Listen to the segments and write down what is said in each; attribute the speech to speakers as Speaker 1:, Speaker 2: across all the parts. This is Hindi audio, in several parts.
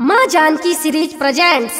Speaker 1: Maa Janaki series presents.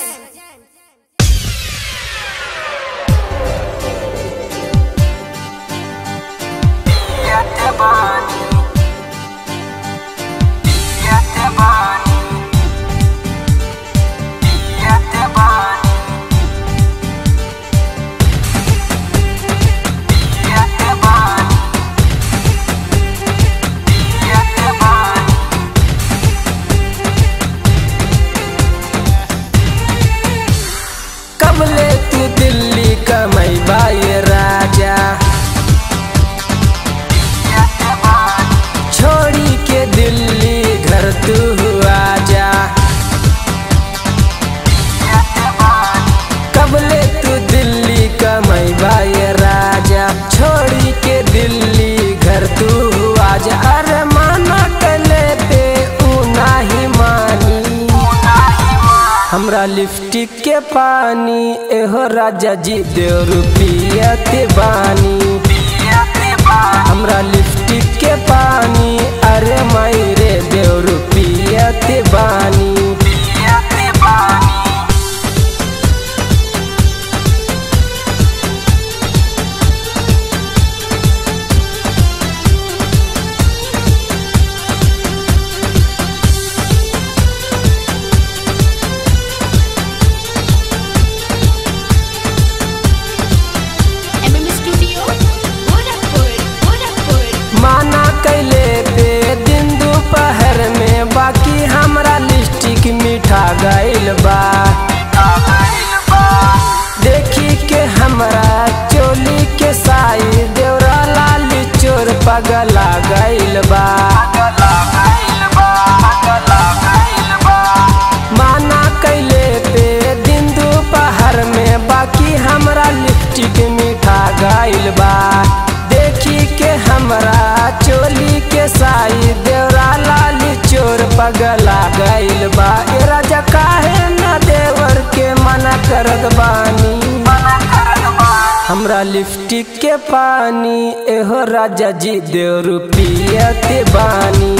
Speaker 2: हमरा लिपस्टिक के पानी, एहो राजा जी देव रुपियत बानी हमरा लिपस्टिक के पानी, अरे माई रे देव रुपियत मीठा गइल बा। देखी के हमरा चोली के साई देवरा लाल चोर पगला गइल बा। माना कैले दिन में बाकी मीठा बा। के हमरा चोली के साई देवरा लाल चोर पगला गइल बानी। हमरा लिपस्टिक के पानी एहो राजा जी देव रुपियत बानी।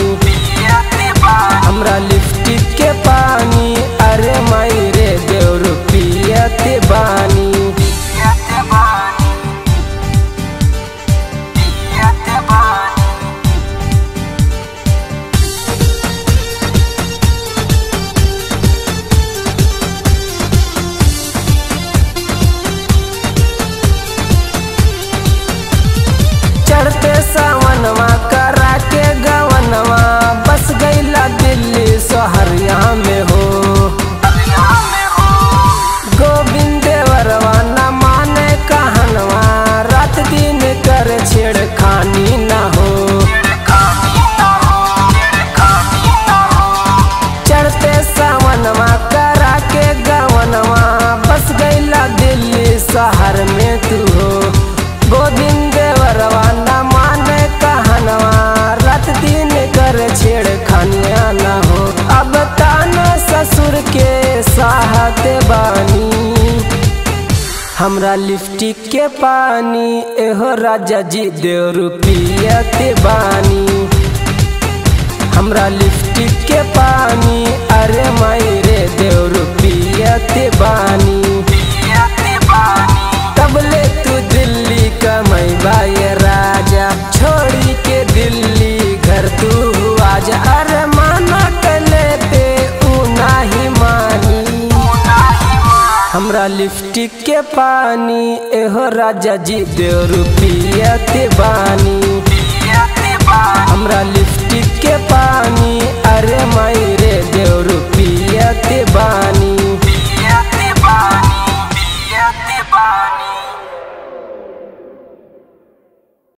Speaker 2: चढ़ते सावनवा हमरा लिपस्टिक के पानी, एहो राजा जी देव के बानी। हमरा लिपस्टिक के पानी, अरे माई रे देव के बानी। हमरा लिपस्टिक के पानी, एहो राजा जी दे रुपया बानी। हमरा लिपस्टिक के पानी, अरे माई रे देव रुपया बानी।